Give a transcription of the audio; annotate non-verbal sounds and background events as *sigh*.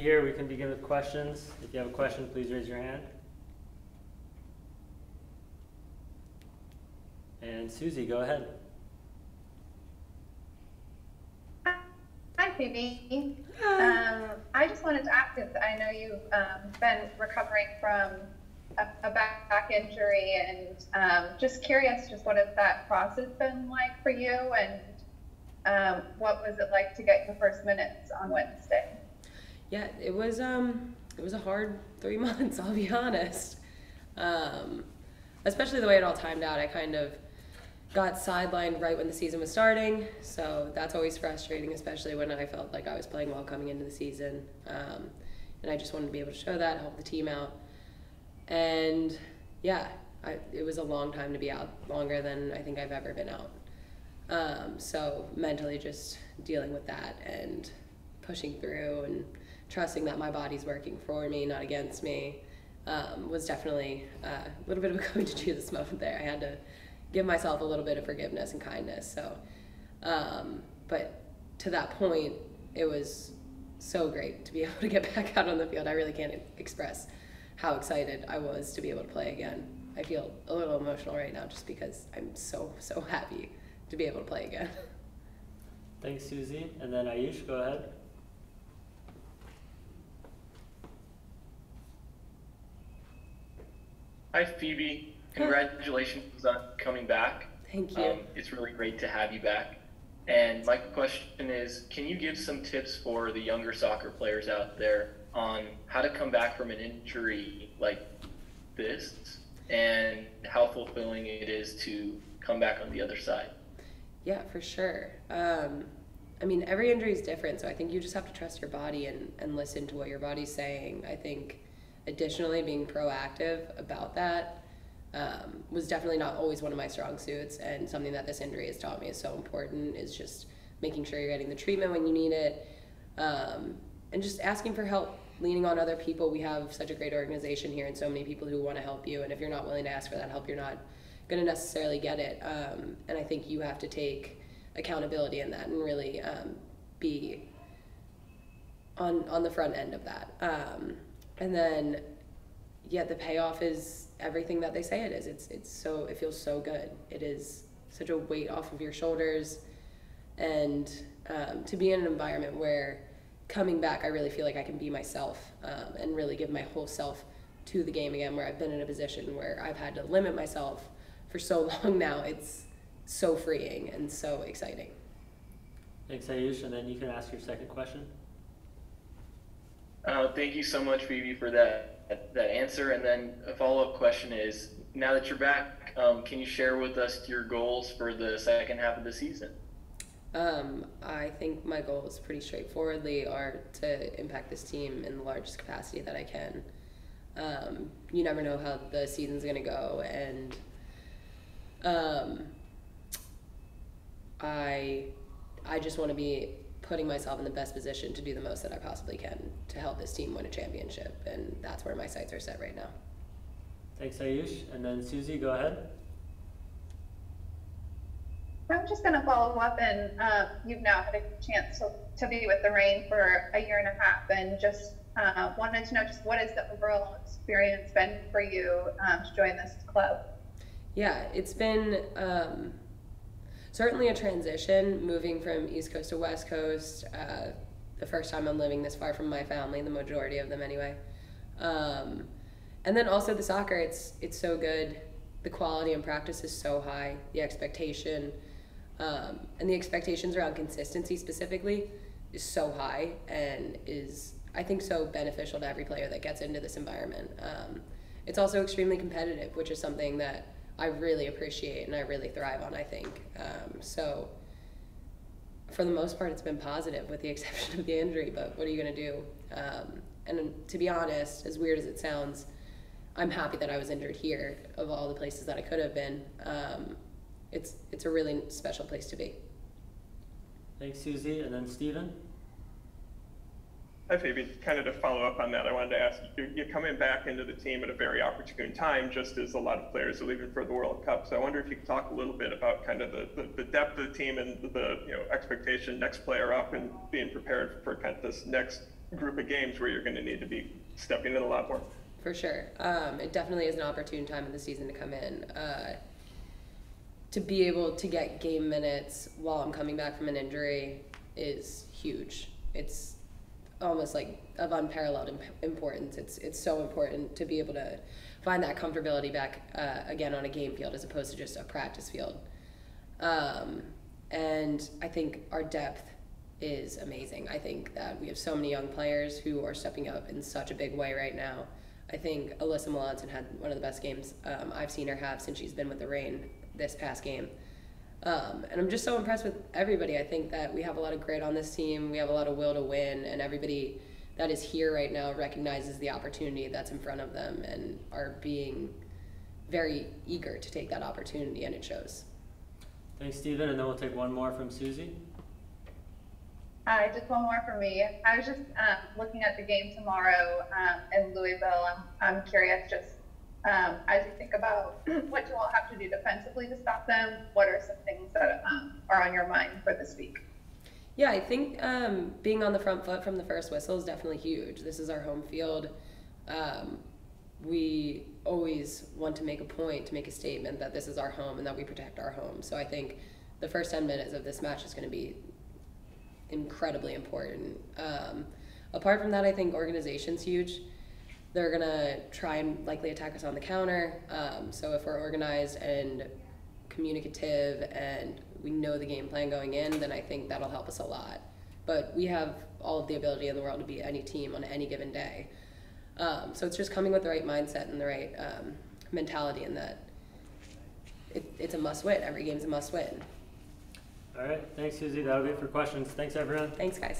here, we can begin with questions. If you have a question, please raise your hand. And Susie, go ahead. Hi, Phoebe. Um, I just wanted to ask, because I know you've um, been recovering from a, a back, back injury, and um, just curious, just what has that process been like for you, and um, what was it like to get your first minutes on Wednesday? Yeah, it was um it was a hard three *laughs* months, I'll be honest. Um, especially the way it all timed out. I kind of got sidelined right when the season was starting, so that's always frustrating, especially when I felt like I was playing well coming into the season. Um, and I just wanted to be able to show that, help the team out. And yeah, I, it was a long time to be out, longer than I think I've ever been out. Um, so mentally just dealing with that and pushing through and trusting that my body's working for me, not against me, um, was definitely uh, a little bit of a coming to Jesus moment there. I had to give myself a little bit of forgiveness and kindness. So, um, but to that point, it was so great to be *laughs* able to get back out on the field. I really can't express how excited I was to be able to play again. I feel a little emotional right now just because I'm so, so happy to be able to play again. Thanks, Susie. And then Ayush, go ahead. Hi, Phoebe. Congratulations on coming back. Thank you. Um, it's really great to have you back. And my question is can you give some tips for the younger soccer players out there on how to come back from an injury like this and how fulfilling it is to come back on the other side? Yeah, for sure. Um, I mean, every injury is different, so I think you just have to trust your body and, and listen to what your body's saying. I think, additionally, being proactive about that um, was definitely not always one of my strong suits, and something that this injury has taught me is so important is just making sure you're getting the treatment when you need it, um, and just asking for help, leaning on other people. We have such a great organization here, and so many people who want to help you, and if you're not willing to ask for that help, you're not going to necessarily get it. Um, and I think you have to take accountability in that and really um, be on on the front end of that. And then, yet the payoff is everything that they say it is. It's it's so it feels so good. It is such a weight off of your shoulders, and um, to be in an environment where coming back, I really feel like I can be myself um, and really give my whole self to the game again. Where I've been in a position where I've had to limit myself for so *laughs* long now. It's so freeing and so exciting. Thanks, Ayush. And then you can ask your second question. Uh, thank you so much, Phoebe, for that that answer. And then a follow up question is: Now that you're back, um, can you share with us your goals for the second half of the season? Um, I think my goals, pretty straightforwardly, are to impact this team in the largest capacity that I can. Um, you never know how the season's going to go, and um, I I just want to be putting myself in the best position to do the most that I possibly can to help this team win a championship, and that's where my sights are set right now. Thanks, Ayush. And then Susie, go ahead. I'm just going to follow up, and uh, you've now had a chance to, to be with the Reign for a year and a half, and just uh, wanted to know just what has the overall experience been for you um, to join this club? Yeah, it's been um, certainly a transition moving from East Coast to West Coast. Uh, the first time I'm living this far from my family, the majority of them anyway. Um, and then also the soccer, it's it's so good. The quality in practice is so high. The expectation um, and the expectations around consistency specifically is so high and is I think so beneficial to every player that gets into this environment. Um, it's also extremely competitive, which is something that I really appreciate and I really thrive on, I think. Um, so, for the most part, it's been positive with the *laughs* exception of the injury, but what are you going to do? Um, and to be honest, as weird as it sounds, I'm happy that I was injured here of all the places that I could have been. Um, it's, it's a really special place to be. Thanks, Susie. And then Stephen? Hi, Phoebe. Kind of to follow up on that, I wanted to ask you, you're coming back into the team at a very opportune time, just as a lot of players are leaving for the World Cup. So I wonder if you could talk a little bit about kind of the, the, the depth of the team and the you know expectation, next player up, and being prepared for kind of this next group of games where you're going to need to be stepping in a lot more. For sure. Um, it definitely is an opportune time of the season to come in. Uh, to be able to get game minutes while I'm coming back from an injury is huge. It's almost like of unparalleled imp- importance. It's it's so important to be able to find that comfortability back uh, again on a game field as opposed to just a practice field. Um, and I think our depth is amazing. I think that we have so many young players who are stepping up in such a big way right now. I think Alyssa Malonson had one of the best games um, I've seen her have since she's been with the Reign this past game. Um, and I'm just so impressed with everybody. I think that we have a lot of grit on this team. We have a lot of will to win, and everybody that is here right now recognizes the opportunity that's in front of them and are being very eager to take that opportunity, and it shows. Thanks, Stephen, and then we'll take one more from Susie. Hi, just one more for me. I was just um, looking at the game tomorrow um, in Louisville. I'm, I'm curious, just um, as you think about *clears throat* what you all have to do defensively to stop them, what are some things that um, are on your mind for this week? Yeah, I think um, being on the front foot from the first whistle is definitely huge. This is our home field. Um, we always want to make a point to make a statement that this is our home and that we protect our home. So I think the first 10 minutes of this match is going to be incredibly important. Um, apart from that, I think organization's huge. They're going to try and likely attack us on the counter. Um, so if we're organized and communicative and we know the game plan going in, then I think that'll help us a lot. But we have all of the ability in the world to beat any team on any given day. Um, so it's just coming with the right mindset and the right um, mentality, and that it, it's a must win. Every game's a must win. All right, thanks, Susie. That'll be it for questions. Thanks, everyone. Thanks, guys.